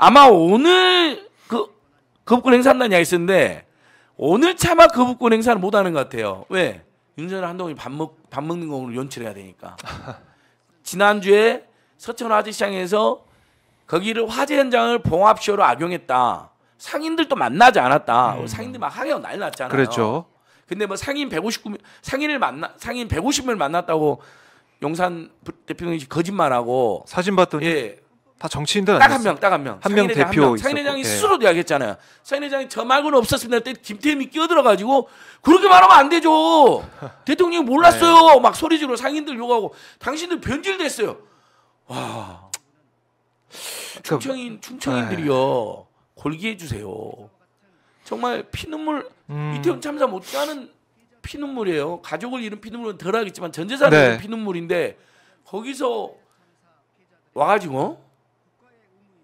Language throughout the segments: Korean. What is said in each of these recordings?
아마 오늘 그 거부권 행사한다는 이야기 있었는데 오늘 차마 거부권 행사를 못 하는 것 같아요. 왜? 윤석열 한동훈이 밥, 먹, 밥 먹는 거 오늘 연출해야 되니까. 지난주에 서천 화재시장에서 거기를 화재 현장을 봉합쇼로 악용했다. 상인들도 만나지 않았다. 상인들 막 항의하고 난리 났잖아요. 그랬죠. 근데 뭐 상인 159 상인을 만나 상인 150을 만났다고 용산 부- 대표님이 거짓말하고 사진 봤더니 예. 다 정치인들 딱 한. 명, 딱 한 명. 한 명 대표 한 명. 상인회장이 있었고, 예. 스스로도 이야기했잖아요. 상인회장이 저 말고는 없었습니다. 그때 김태흠이 끼어들어가지고 그렇게 말하면 안 되죠. 대통령이 몰랐어요. 네. 막 소리 지르고 상인들 욕하고 당신들 변질됐어요. 와. 충청인 충청인들이요 골기해 주세요. 정말 피눈물 음, 이태원 참사 못지않은 피눈물이에요. 가족을 잃은 피눈물은 덜하겠지만 전 재산을 네. 잃은 피눈물인데 거기서 와가지고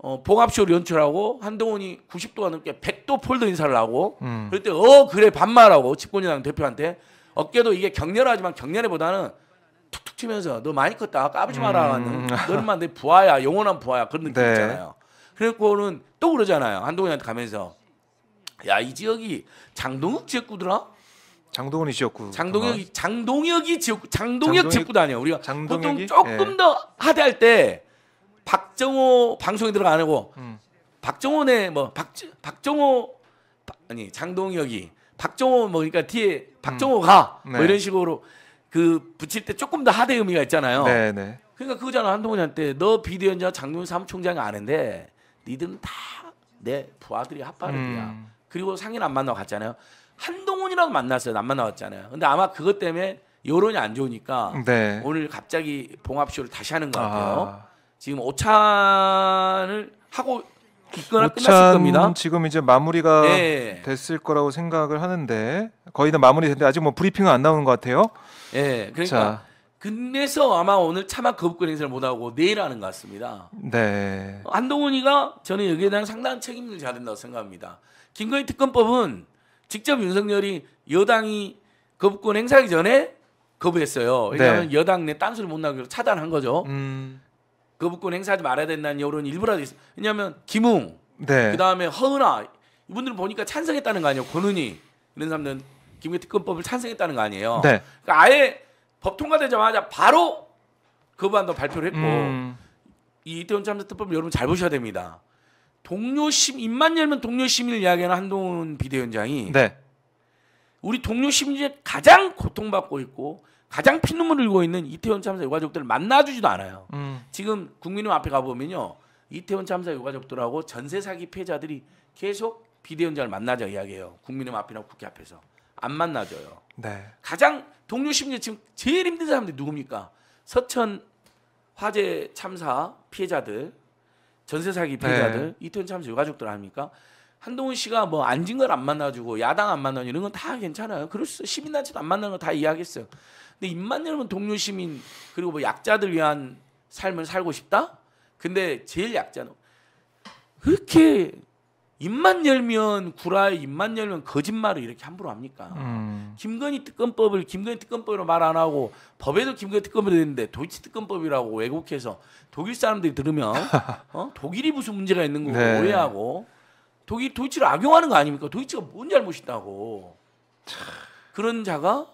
어, 봉합쇼를 연출하고 한동훈이 90도가 넘게 100도 폴더 인사를 하고 음. 그럴 때 어 그래 반말하고 집권여당 대표한테 어깨도 이게 격렬하지만 격렬해보다는 툭툭 치면서 너 많이 컸다. 까부지 마라. 음. 너는만 내 부하야. 영원한 부하야. 그런 느낌 네. 있잖아요. 그래갖고는 또 그러잖아요. 한동훈한테 가면서 야 이 지역이 장동혁 지역구더라? 장동훈이 지었고 장동혁이 장동혁이 지역 장동혁 장동혁- 지역구도 아니에요. 우리가 장동혁이? 보통 조금 예. 더 하대할 때 박정호 방송에 들어가 안 하고 음. 박정호네 뭐 박, 박정호 바- 아니 장동혁이 박정호 뭐 그러니까 뒤에 박정호가 네. 뭐 이런 식으로 그 붙일 때 조금 더 하대 의미가 있잖아요. 네, 네. 그러니까 그거잖아 한동훈한테 너 비대위원장 장동훈 사무총장이 아는데 니들은 다 내 부하들이 핫바르들이야. 음. 그리고 상인 안 만나고 갔잖아요. 한동훈이랑 만났어요. 안 만나왔잖아요. 근데 아마 그것 때문에 여론이 안 좋으니까 네. 오늘 갑자기 봉합쇼를 다시 하는 것 같아요. 아, 지금 오찬을 하고 있거나 끝났을 겁니다. 지금 이제 마무리가 네. 됐을 거라고 생각을 하는데 거의 다 마무리됐는데 아직 뭐 브리핑은 안 나오는 것 같아요. 예. 그러니까 자, 그래서 아마 오늘 차마 거부권 행사를 못 하고 내일 하는 것 같습니다. 네. 한동훈이가 저는 여기에 대한 상당한 책임을 져야 된다고 생각합니다. 김건희 특검법은 직접 윤석열이 여당이 거부권 행사하기 전에 거부했어요. 왜냐하면 여당 내 딴소리 못 나기로 차단한 거죠. 음, 거부권 행사하지 말아야 된다는 여론이 일부라도 있어. 왜냐하면 김웅, 네. 그 다음에 허은아 이분들은 보니까 찬성했다는 거 아니에요. 권은희 이런 사람들은 김건희 특검법을 찬성했다는 거 아니에요. 네. 그러니까 아예 법 통과되자마자 바로 거부한다고 발표를 했고 음, 이 이태원 참사 특법 여러분 잘 보셔야 됩니다. 동료 심 입만 열면 동료 시민을 이야기하는 한동훈 비대위원장이 네. 우리 동료 시민 중에 가장 고통받고 있고 가장 피눈물을 흘리고 있는 이태원 참사 유가족들을 만나주지도 않아요. 음, 지금 국민의힘 앞에 가보면요. 이태원 참사 유가족들하고 전세 사기 피해자들이 계속 비대위원장을 만나자 이야기해요. 국민의힘 앞이나 국회 앞에서 안 만나줘요. 네. 가장 동료 시민이 지금 제일 힘든 사람들이 누굽니까? 서천 화재 참사 피해자들, 전세 사기 피해자들, 이태원 참사 유가족들 아닙니까? 한동훈 씨가 뭐 앉은 걸안 만나주고 야당 안 만나주 이런 건 다 괜찮아요. 그럴 수 시민단체도 안 만나는 거 다 이해하겠어요. 근데 입만 열면 동료 시민 그리고 뭐 약자들 위한 삶을 살고 싶다? 근데 제일 약자는 그렇게 입만 열면 구라에 입만 열면 거짓말을 이렇게 함부로 합니까? 음, 김건희 특검법을 김건희 특검법으로 말 안 하고 법에도 김건희 특검법이 되는데 도이치 특검법이라고 왜곡해서 독일 사람들이 들으면 어? 독일이 무슨 문제가 있는 거고 네. 오해하고 독일 도이치를 악용하는 거 아닙니까? 도이치가 뭔 잘못이 있다고 그런 자가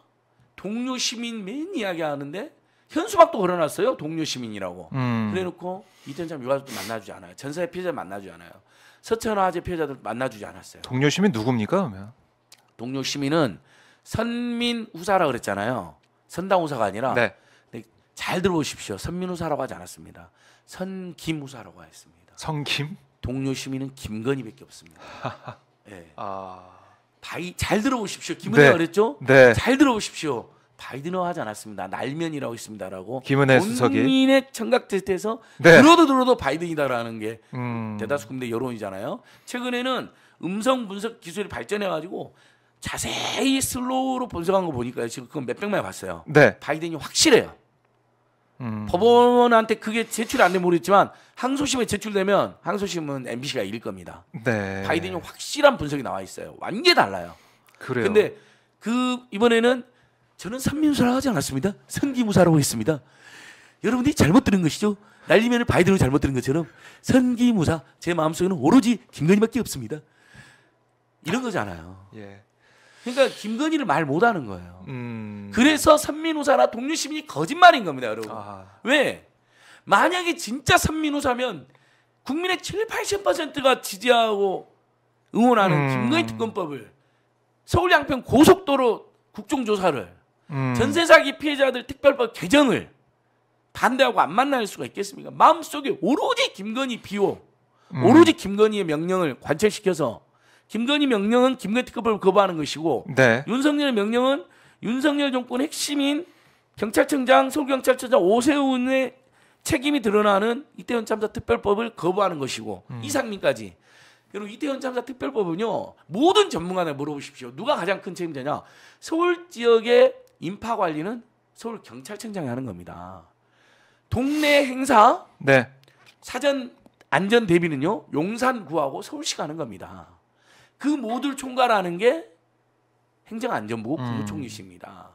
동료 시민 맨 이야기하는데 현수막도 걸어놨어요 동료 시민이라고 음. 그래놓고 이태원 유가족도 만나주지 않아요 전사의 피해자 만나주지 않아요 서천 화재 피해자들 만나주지 않았어요 동료 시민 누굽니까 그러면? 동료 시민은 선민 후사라 그랬잖아요. 선당 후사가 아니라 네. 잘 들어보십시오. 선민 후사라고 하지 않았습니다. 선김 후사라고 했습니다. 선김? 동료 시민은 김건희밖에 없습니다. 예. 아, 바이 잘 들어보십시오. 김은혜가 네. 그랬죠? 네. 잘 들어보십시오. 바이든이라 하지 않았습니다. 날리면이라고 했습니다라고. 김은혜 수석이. 국민의 청각 테스트에서 네. 들어도 들어도 바이든이다라는 게 음, 대다수 국민의 여론이잖아요. 최근에는 음성 분석 기술이 발전해 가지고 자세히 슬로우로 분석한 거 보니까요. 지금 그건 몇 백만 봤어요. 네. 바이든이 확실해요. 음, 법원한테 그게 제출이 안 되면 모르겠지만 항소심에 제출되면 항소심은 MBC가 이길 겁니다. 네. 바이든이 확실한 분석이 나와 있어요. 완전히 달라요. 그래요. 근데 그 이번에는 저는 선민수라고 하지 않았습니다. 선기무사라고 했습니다. 여러분들이 잘못 들은 것이죠. 날리면 바이든을 잘못 들은 것처럼 선기무사 제 마음속에는 오로지 김건희밖에 없습니다. 이런 거잖아요. 예. 그러니까 김건희를 말 못하는 거예요. 음. 그래서 선민우사나 독립시민이 거짓말인 겁니다, 여러분. 아. 왜? 만약에 진짜 선민우사면 국민의 7, 80%가 지지하고 응원하는 음. 김건희 특검법을 서울 양평 고속도로 국정조사를 음. 전세 사기 피해자들 특별법 개정을 반대하고 안 만날 수가 있겠습니까? 마음속에 오로지 김건희 비호, 음. 오로지 김건희의 명령을 관철시켜서 김건희 명령은 김건희 특검법을 거부하는 것이고 네. 윤석열의 명령은 윤석열 정권 핵심인 경찰청장, 서울경찰청장 오세훈의 책임이 드러나는 이태원 참사 특별법을 거부하는 것이고 음. 이상민까지. 여러분 이태원 참사 특별법은요 모든 전문가들 물어보십시오. 누가 가장 큰 책임자냐? 서울 지역의 인파 관리는 서울 경찰청장이 하는 겁니다. 동네 행사 네. 사전 안전 대비는요 용산구하고 서울시가 하는 겁니다. 그 모두를 총괄하는 게 행정안전부고 음. 국무총리십니다.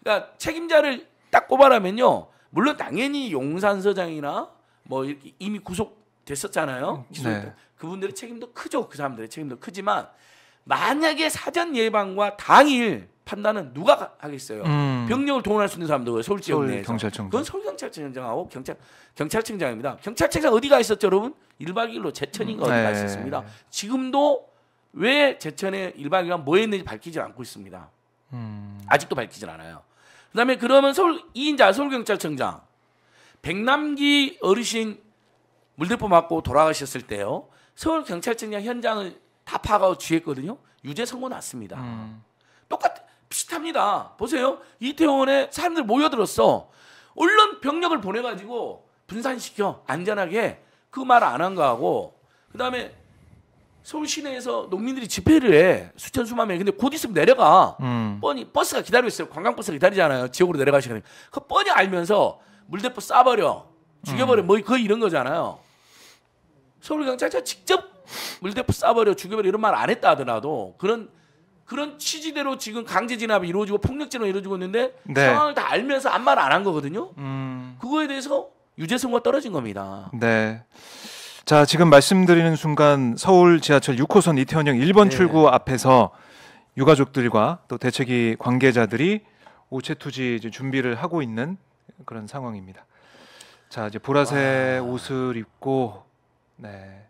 그러니까 책임자를 딱 꼽아라면요 물론 당연히 용산서장이나 뭐 이렇게 이미 구속됐었잖아요. 기소됐다. 네. 그분들의 책임도 크죠. 그 사람들의 책임도 크지만 만약에 사전 예방과 당일 판단은 누가 가- 하겠어요? 음. 병력을 동원할 수 있는 사람도 서울 지역 서울 내에서. 그건 서울경찰청장하고 경찰 경찰청장입니다. 경찰청장 어디가 있었죠, 여러분? 1박 2일로 제천인가 어디가 네. 있었습니다. 지금도 왜 제천에 1박 2일간 뭐 했는지 밝히지 않고 있습니다. 음. 아직도 밝히질 않아요. 그다음에 그러면 서울 이인자 서울경찰청장 백남기 어르신 물대포 맞고 돌아가셨을 때요. 서울 경찰청장 현장을 다 파악하고 쥐했거든요. 유죄 선고 났습니다. 음. 똑같 비슷합니다. 보세요. 이태원에 사람들 모여들었어. 언론 병력을 보내가지고 분산시켜 안전하게 그 말 안 한 거하고 그 다음에 서울 시내에서 농민들이 집회를 해 수천 수만 명. 근데 곧 있으면 내려가. 음. 뻔히 버스가 기다리고 있어요. 관광버스가 기다리잖아요. 지역으로 내려가시거든요. 그 뻔히 알면서 물대포 쏴버려, 죽여버려, 뭐 거의 이런 거잖아요. 서울 경찰차 직접 물대포 쏴버려, 죽여버려 이런 말 안 했다 하더라도 그런 그런 취지대로 지금 강제 진압이 이루어지고 폭력 진압이 이루어지고 있는데 네. 상황을 다 알면서 아무 말 안 한 거거든요. 음. 그거에 대해서 유죄 선고가 떨어진 겁니다. 네. 자, 지금 말씀드리는 순간 서울 지하철 6호선 이태원역 1번 네. 출구 앞에서 유가족들과 또 대책위 관계자들이 오체 투지 준비를 하고 있는 그런 상황입니다. 자, 이제 보라색 와. 옷을 입고 네.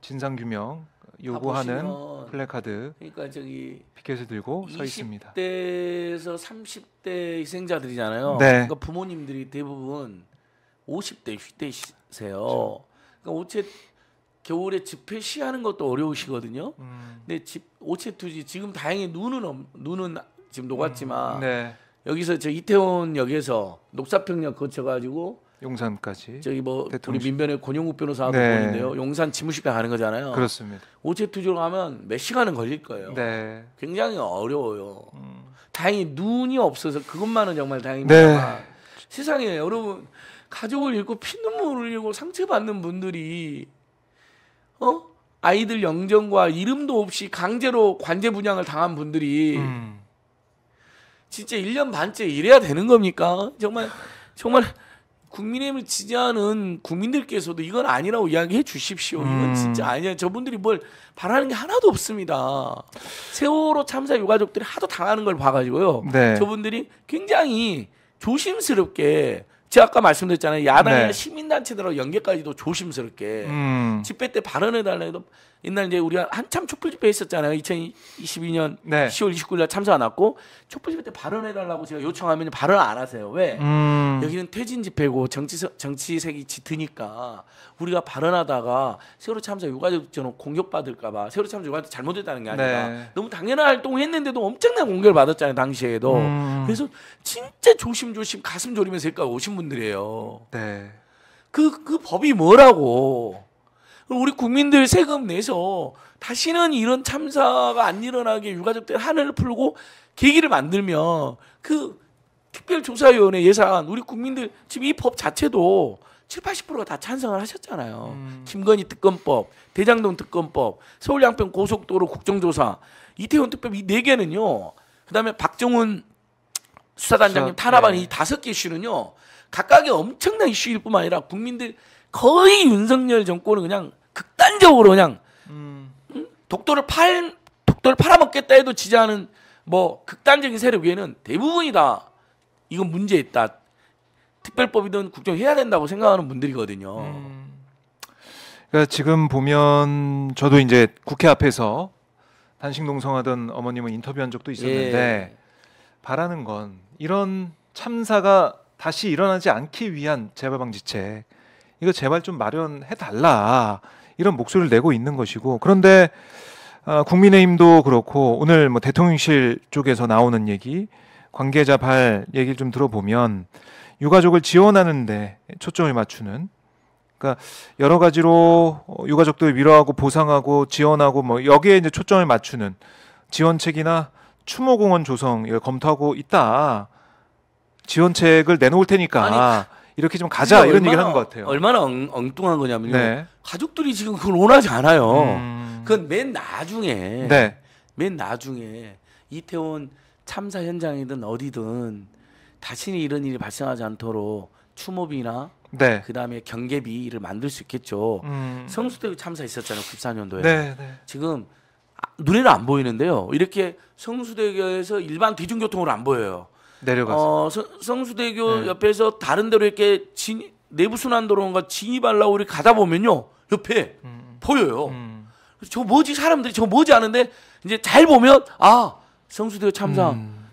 진상 규명 요구하는 보시면 플래카드 그러니까 저기 피켓을 들고 서 있습니다. 20대에서 30대 희생자들이잖아요. 네. 그러니까 부모님들이 대부분 50대, 60대이세요. 그러니까 오체 겨울에 집회 시하는 것도 어려우시거든요. 음. 근데 집 오체 투지 지금 다행히 눈은 없- 눈은 지금 녹았지만 네. 여기서 저 이태원역에서 녹사평역 거쳐가지고 용산까지. 저기 뭐 우리 대통령- 민변의 권영욱 변호사가 네. 보는데요. 용산 지무식당 가는 거잖아요. 그렇습니다. 오체 투지로 가면 몇 시간은 걸릴 거예요. 네. 굉장히 어려워요. 음. 다행히 눈이 없어서 그것만은 정말 다행입니다. 네. 세상에 여러분 가족을 잃고 피눈물을 흘리고 상처받는 분들이 어 아이들 영정과 이름도 없이 강제로 관제 분양을 당한 분들이 음. 진짜 1년 반째 이래야 되는 겁니까? 정말 정말 국민의힘을 지지하는 국민들께서도 이건 아니라고 이야기해 주십시오. 이건 음. 진짜 아니야. 저분들이 뭘 바라는 게 하나도 없습니다. 세월호 참사 유가족들이 하도 당하는 걸 봐가지고요. 네. 저분들이 굉장히 조심스럽게 제가 아까 말씀드렸잖아요. 야당이나 네. 시민단체들하고 연계까지도 조심스럽게 음. 집회 때 발언해달라 해도 옛날 이제 우리가 한참 촛불 집회 했었잖아요. 2022년 네. 10월 29일 날 참사가 났고 촛불 집회 때 발언해 달라고 제가 요청하면 발언 안 하세요. 왜? 음. 여기는 퇴진 집회고 정치 정치색이 짙으니까 우리가 발언하다가 세월호 참사 유가족처럼 공격받을까 봐 세월호 참사 유가족 잘못했다는 게 아니라 네. 너무 당연한 활동했는데도 엄청난 공격을 받았잖아요 당시에도 음. 그래서 진짜 조심조심 가슴 졸이면서 여기까지 오신 분들이에요. 네. 그, 그 법이 뭐라고. 우리 국민들 세금 내서 다시는 이런 참사가 안 일어나게 유가족들 하늘을 풀고 계기를 만들면 그 특별조사위원회 예산 우리 국민들 지금 이 법 자체도 7, 80%가 다 찬성을 하셨잖아요. 음. 김건희 특검법, 대장동 특검법, 서울 양평 고속도로 국정조사, 이태원 특검 이네 개는요. 그다음에 박정훈 수사단장님 수사, 탄압안 네. 이 다섯 개 이슈는요. 각각의 엄청난 이슈일 뿐만 아니라 국민들 거의 윤석열 정권은 그냥 극단적으로 그냥 음. 독도를 팔 독도를 팔아먹겠다 해도 지지하는 뭐 극단적인 세력 외에는 대부분이 다 이건 문제 있다. 특별법이든 국정해야 된다고 생각하는 분들이거든요. 음. 그러니까 지금 보면 저도 이제 국회 앞에서 단식 농성하던 어머님은 인터뷰한 적도 있었는데 예. 바라는 건 이런 참사가 다시 일어나지 않기 위한 재발 방지책 이거 제발 좀 마련해 달라 이런 목소리를 내고 있는 것이고 그런데 아, 국민의힘도 그렇고 오늘 뭐 대통령실 쪽에서 나오는 얘기 관계자 발 얘기를 좀 들어보면 유가족을 지원하는데 초점을 맞추는 그러니까 여러 가지로 어, 유가족들 위로하고 보상하고 지원하고 뭐 여기에 이제 초점을 맞추는 지원책이나 추모공원 조성 이걸 검토하고 있다. 지원책을 내놓을 테니까 이렇게 좀 가자 이런 얘기를 얼마나- 하는 것 같아요. 얼마나 엉, 엉뚱한 거냐면요. 네. 가족들이 지금 그걸 원하지 않아요. 음. 그건 맨 나중에 네. 맨 나중에 이태원 참사 현장이든 어디든 다시는 이런 일이 발생하지 않도록 추모비나 네. 그다음에 경계비를 만들 수 있겠죠. 음. 성수대교 참사 있었잖아요. 94년도에. 네, 네. 지금 아, 눈에는 안 보이는데요. 이렇게 성수대교에서 일반 대중교통으로 안 보여요. 내려가서. 어, 성- 성수대교 네. 옆에서 다른 데로 이렇게 진, 내부 순환도로인가 진입하려고 이렇게 가다 보면요. 옆에 음. 보여요. 음. 저 뭐지 사람들이 저 뭐지 하는데 이제 잘 보면 아 성수대교 참사 음.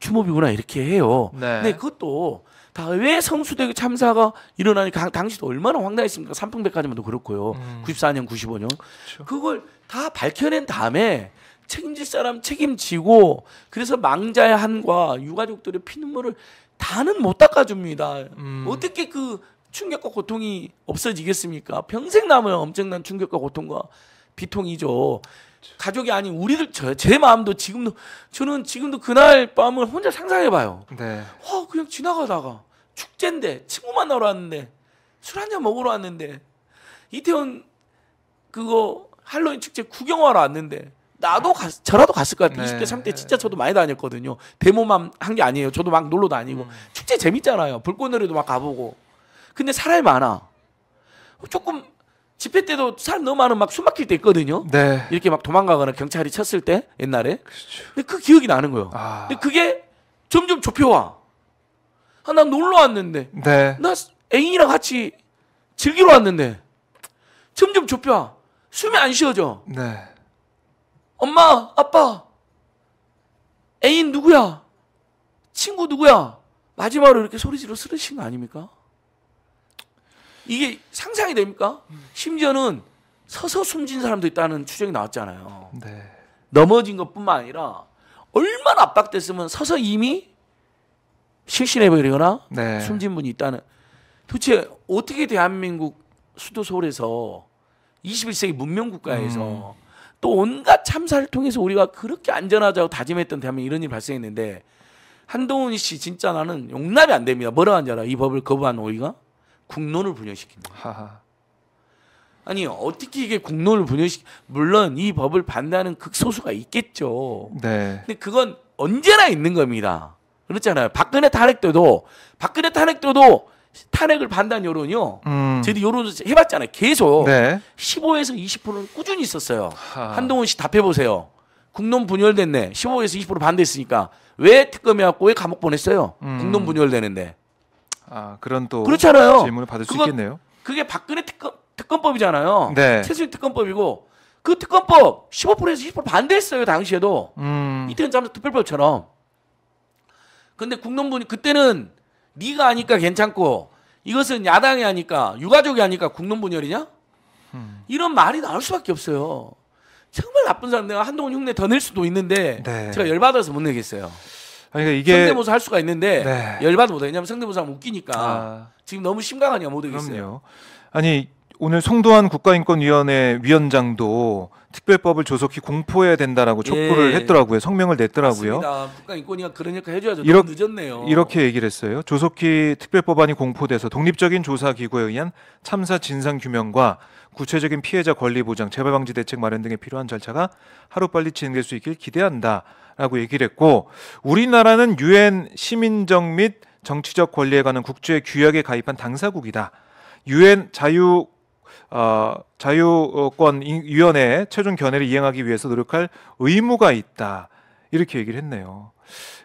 추모비구나 이렇게 해요. 네. 근데 그것도 다 왜 성수대교 참사가 일어나니까 당시도 얼마나 황당했습니까? 삼풍백화점도 그렇고요. 음. 94년, 95년 그렇죠. 그걸 다 밝혀낸 다음에 책임질 사람 책임지고 그래서 망자의 한과 유가족들의 피눈물을 다는 못 닦아줍니다. 음. 어떻게 그 충격과 고통이 없어지겠습니까? 평생 남은 엄청난 충격과 고통과 비통이죠. 가족이 아닌 우리들 저, 제 마음도 지금도 저는 지금도 그날 밤을 혼자 상상해봐요. 네. 와 그냥 지나가다가 축제인데 친구 만나러 왔는데 술 한잔 먹으러 왔는데 이태원 그거 할로윈 축제 구경하러 왔는데 나도 갔, 저라도 갔을 것 같아. 네. 20대 30대 진짜 저도 많이 다녔거든요. 데모만 한 게 아니에요. 저도 막 놀러 다니고 음. 축제 재밌잖아요. 불꽃놀이도 막 가보고. 근데 사람이 많아. 조금 집회 때도 사람 너무 많으면 막 숨 막힐 때 있거든요. 네. 이렇게 막 도망가거나 경찰이 쳤을 때 옛날에. 그렇죠. 근데 그 기억이 나는 거예요. 아. 근데 그게 점점 좁혀와. 아, 난 놀러 왔는데, 네. 나 애인이랑 같이 즐기러 왔는데, 점점 좁혀와. 숨이 안 쉬어져. 네. 엄마, 아빠, 애인 누구야? 친구 누구야? 마지막으로 이렇게 소리 지르 쓰러신 거 아닙니까? 이게 상상이 됩니까? 심지어는 서서 숨진 사람도 있다는 추정이 나왔잖아요. 네. 넘어진 것뿐만 아니라 얼마나 압박됐으면 서서 이미 실신해버리거나 네. 숨진 분이 있다는 도대체 어떻게 대한민국 수도 서울에서 21세기 문명 국가에서 음. 또 온갖 참사를 통해서 우리가 그렇게 안전하자고 다짐했던 대한민국 이런 일이 발생했는데 한동훈 씨 진짜 나는 용납이 안 됩니다. 뭐라 한지 알아? 이 법을 거부한 우리가 국론을 분열시킨다. 하하. 아니 어떻게 이게 국론을 분열시 물론 이 법을 반대하는 극소수가 있겠죠. 네. 근데 그건 언제나 있는 겁니다. 그렇잖아요. 박근혜 탄핵 때도 박근혜 탄핵 때도 탄핵을 반대한 여론이요. 음. 저희도 여론 해봤잖아요. 계속 네. 15에서 20%는 꾸준히 있었어요. 하. 한동훈 씨 답해 보세요. 국론 분열됐네. 15에서 20% 반대했으니까 왜 특검해갖고 왜 감옥 보냈어요? 음. 국론 분열되는데. 아, 그런 또 그렇잖아요. 질문을 받을 수 그거- 있겠네요. 그게 박근혜 특검 특검법이잖아요. 네. 최순실 특검법이고 그 특검법 15%에서 20% 반대했어요 당시에도 음. 이태원 참사 특별법처럼. 근데 국론 분이 그때는 네가 하니까 괜찮고 이것은 야당이 하니까 유가족이 하니까 국론 분열이냐? 음. 이런 말이 나올 수밖에 없어요. 정말 나쁜 사람 내가 한동훈 흉내 더 낼 수도 있는데 네. 제가 열받아서 못 내겠어요. 아니 그러니까 이게 성대모사 할 수가 있는데 네. 열받아 못 해. 왜냐면 성대모사 하면 웃기니까 아, 지금 너무 심각하니까 못 하겠어요. 그럼요. 아니 오늘 송도한 국가인권위원회 위원장도 특별법을 조속히 공포해야 된다라고 촉구를 예. 했더라고요. 성명을 냈더라고요. 맞습니다. 국가인권위가 그러니까 해줘야죠. 이렇- 늦었네요. 이렇게 얘기를 했어요. 조속히 특별법안이 공포돼서 독립적인 조사 기구에 의한 참사 진상 규명과 구체적인 피해자 권리 보장, 재발 방지 대책 마련 등에 필요한 절차가 하루빨리 진행될 수 있길 기대한다라고 얘기를 했고 우리나라는 유엔 시민적 및 정치적 권리에 관한 국제 규약에 가입한 당사국이다. 유엔 자유 어, 자유권 위원회의 최종 견해를 이행하기 위해서 노력할 의무가 있다. 이렇게 얘기를 했네요.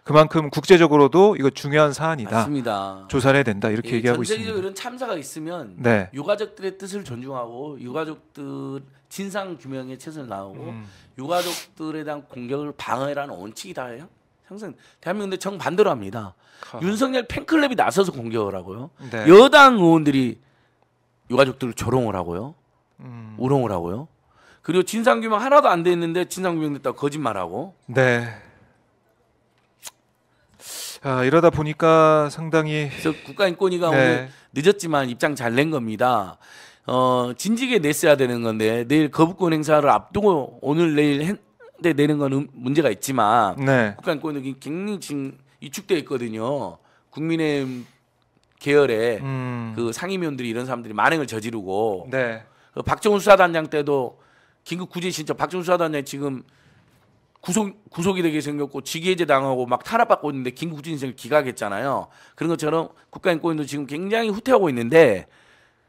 그만큼 국제적으로도 이거 중요한 사안이다. 맞습니다. 조사를 해야 된다. 이렇게 예, 얘기하고 있습니다. 이런 참사가 있으면 네. 유가족들의 뜻을 존중하고 유가족들 진상 규명에 최선을 다하고 음. 유가족들에 대한 공격을 방어해라는 원칙이 다예요. 항상 대한민국인데 정 반대로 합니다. 윤석열 팬클럽이 나서서 공격을 하고요. 네. 여당 의원들이 유가족들을 조롱을 하고요. 음. 우롱을 하고요. 그리고 진상 규명 하나도 안 돼 있는데 진상 규명 됐다고 거짓말하고 네. 아, 이러다 보니까 상당히 국가인권위가 네. 오늘 늦었지만 입장 잘 낸 겁니다. 어, 진지게 냈어야 되는 건데 내일 거부권 행사를 앞두고 오늘 내일 했는데 내는 거는 문제가 있지만 네. 국가인권위 굉장히 지금 위축돼 있거든요. 국민의힘 계열의 음. 그 상임위원들이 이런 사람들이 만행을 저지르고 네. 그 박정훈 수사단장 때도 긴급 구제 신청 박정훈 수사단장이 지금 구속 구속이 되게 생겼고 직위해제 당하고 막 탄압받고 있는데 긴급 구제 신청을 기각했잖아요. 그런 것처럼 국가인권위도 지금 굉장히 후퇴하고 있는데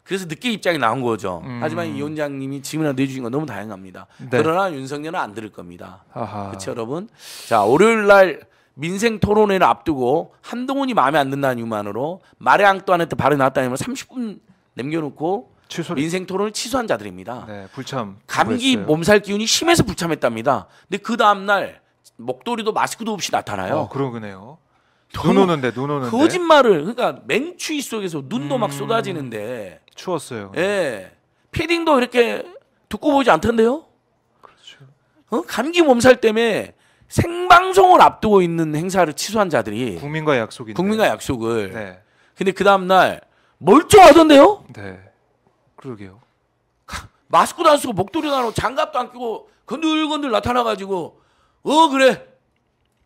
그래서 늦게 입장이 나온 거죠. 음. 하지만 이 위원장님이 지금이라도 내주신 건 너무 다행합니다. 네. 그러나 윤석열은 안 들을 겁니다. 그렇죠, 여러분. 자, 월요일 날 민생 토론회를 앞두고 한동훈이 마음에 안 든다는 이유만으로 마레앙또한테 발언이 나왔다는 30분 남겨놓고 취소를 민생 토론을 취소한 자들입니다. 네, 불참. 감기. 몸살 기운이 심해서 불참했답니다. 근데 그 다음 날 목도리도 마스크도 없이 나타나요. 어, 그러네요. 눈 오는데 눈 오는데 거짓말을 그러니까 맹추위 속에서 눈도 막 음. 쏟아지는데 추웠어요. 예 패딩도 이렇게 두꺼워 보이지 않던데요? 그렇죠. 어? 감기 몸살 때문에 생방송을 앞두고 있는 행사를 취소한 자들이 국민과의 약속인데. 국민과 약속을 네. 근데 그 다음 날 멀쩡하던데요? 네. 그러게요. 마스크도 안 쓰고 목도리도 안 하고 장갑도 안 끼고 건들건들 나타나가지고 어 그래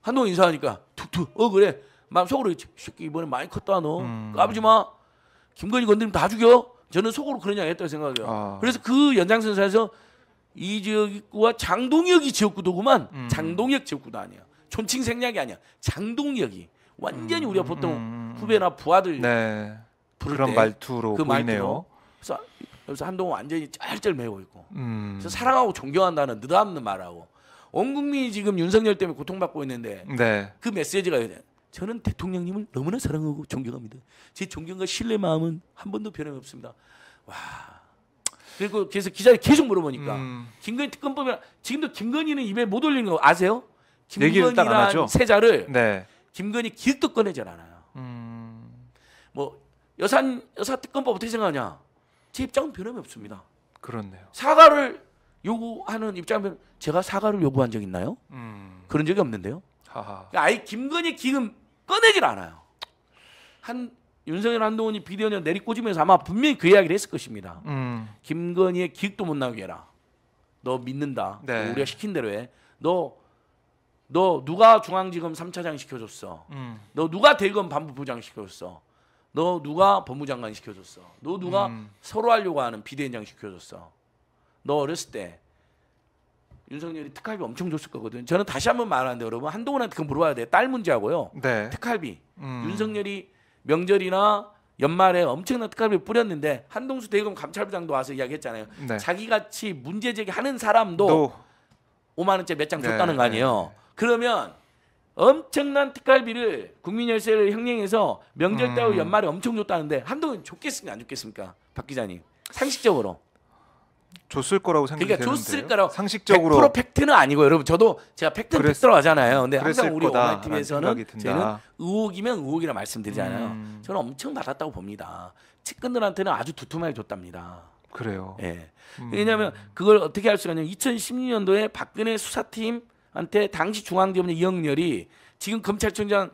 한동 인사하니까 툭툭 어 그래 막 속으로 이 새끼 이번에 많이 컸다 너 음. 까부지 마 김건희 건드리면 다 죽여 저는 속으로 그러냐 했다고 생각해요 아. 그래서 그 연장선상에서 이 지역구와 장동혁이 지역구도구만 음. 장동혁 지역구도 아니야 촌칭 생략이 아니야 장동혁이 완전히 음, 우리가 음, 보통 음, 음. 후배나 부하들 네. 부를 그런 때 말투로 그 보이네요. 말투로. 그래서 여기서 한동훈 완전히 짤짤 매고 있고 음. 그래서 사랑하고 존경한다는 느닷없는 말하고 온 국민이 지금 윤석열 때문에 고통받고 있는데 네. 그 메시지가. 저는 대통령님을 너무나 사랑하고 존경합니다. 제 존경과 신뢰 마음은 한 번도 변함이 없습니다. 와. 그리고 그래서 기자들이 계속 물어보니까 음. 김건희 특검법에 지금도 김건희는 입에 못 올리는 거 아세요? 김건희란 세자를 네. 김건희 길도 꺼내질 않아요. 음. 뭐 여산 여사 특검법 어떻게 생각하냐? 제 입장은 변함이 없습니다. 그렇네요. 사과를 요구하는 입장은 제가 사과를 요구한 적 있나요? 음. 그런 적이 없는데요. 하하. 그러니까 아예 김건희 기금 꺼내질 않아요. 한 윤석열 한동훈이 비대위원 내리꽂으면서 아마 분명히 그 이야기를 했을 것입니다. 음. 김건희의 기획도 못 나오게 해라. 너 믿는다. 네. 우리가 시킨 대로 해. 너, 너 누가 중앙지검 3차장 시켜줬어. 음. 너 누가 대검 반부부장 시켜줬어. 너 누가 법무장관 시켜줬어. 너 누가 음. 서로 하려고 하는 비대위원장 시켜줬어. 너 어렸을 때 윤석열이 특활비 엄청 줬을 거거든. 저는 다시 한번 말하는데 여러분 한동훈한테 그거 물어봐야 돼. 딸 문제하고요. 네. 특활비. 음. 윤석열이 명절이나 연말에 엄청난 특활비 뿌렸는데 한동수 대검 감찰부장도 와서 이야기했잖아요. 네. 자기 같이 문제 제기하는 사람도 또 5만 원째 몇장 네, 줬다는 거 아니에요. 그러면 엄청난 특활비를 국민열세를 형량해서 명절 때 하고 음. 연말에 엄청 줬다는데 한동훈 줬겠습니까 안 줬겠습니까? 박 기자님 상식적으로 줬을 거라고 생각이 그러니까 되는데요. 줬을 거라고 상식적으로 100% 팩트는 아니고 여러분 저도 제가 팩트는 그랬- 팩트로 하잖아요. 근데 항상 우리 든다. 저희는 의혹이면 의혹이라 말씀드리잖아요. 음. 저는 엄청 받았다고 봅니다. 측근들한테는 아주 두툼하게 줬답니다. 그래요. 예. 음. 왜냐하면 그걸 어떻게 할 수가 있냐면 2016년도에 박근혜 수사팀한테 당시 중앙지검장 이영렬이 지금 검찰총장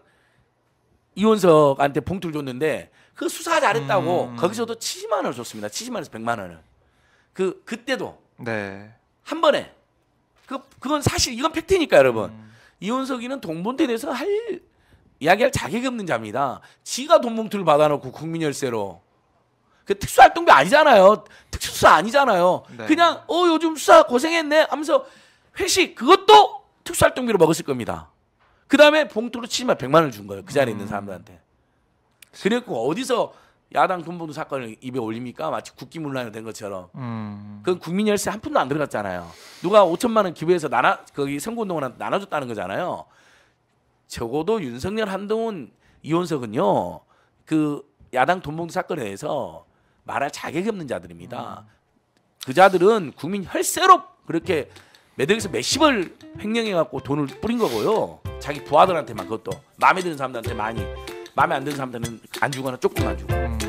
이원석한테 봉투를 줬는데 그 수사 잘했다고 음. 거기서도 70만 원을 줬습니다. 70만 원에서 100만 원을. 그 그때도 네. 한 번에 그 그건 사실 이건 팩트니까 여러분. 음. 이원석이는 동본대에 대해서 할 이야기할 자격이 없는 자입니다. 지가 돈 봉투를 받아놓고 국민열세로 그 특수활동비 아니잖아요. 특수수사 아니잖아요. 네. 그냥 어 요즘 수사 고생했네 하면서 회식 그것도 특수활동비로 먹었을 겁니다. 그 다음에 봉투로 70만 100만 원을 준 거예요. 그 자리에 있는 음. 사람들한테. 그랬고 어디서 야당 돈봉투 사건을 입에 올립니까? 마치 국기문란이 된 것처럼. 음. 그건 국민 열세 한 푼도 안 들어갔잖아요. 누가 5천만 원 기부해서 나눠 거기 선거운동을 나눠줬다는 거잖아요. 적어도 윤석열 한동훈 이원석은요 그 야당 돈봉투 사건에 대해서 말할 자격이 없는 자들입니다. 그 자들은 국민 혈세로 그렇게 매덕에서 몇십을 횡령해 갖고 돈을 뿌린 거고요. 자기 부하들한테만 그것도 마음에 드는 사람들한테 많이 마음에 안 드는 사람들은 안 주거나 조금만 주고 음.